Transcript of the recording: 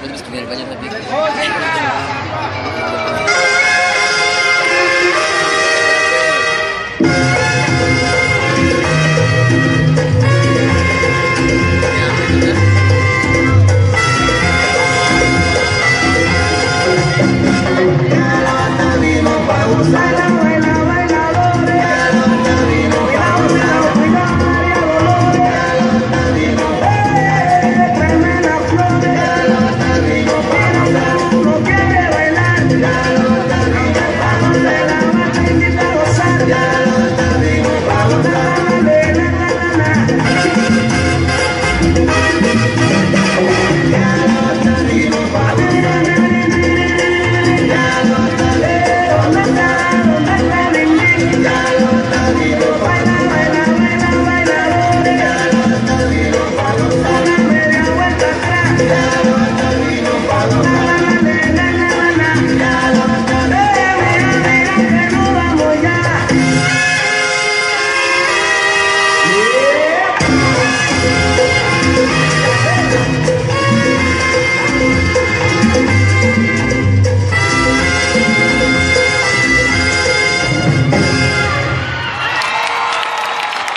Tenemos que ir al baño también. Yeah.